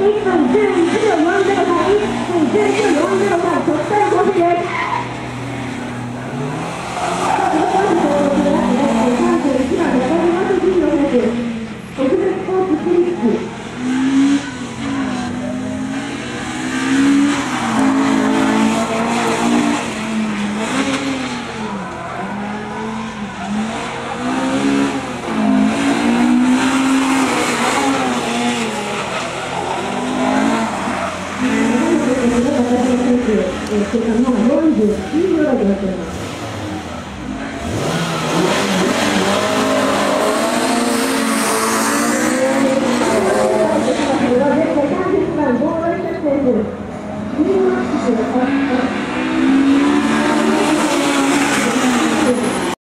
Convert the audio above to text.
1分10秒40対1分19秒40対選手、えー、定間の49秒台となっております。Thank you.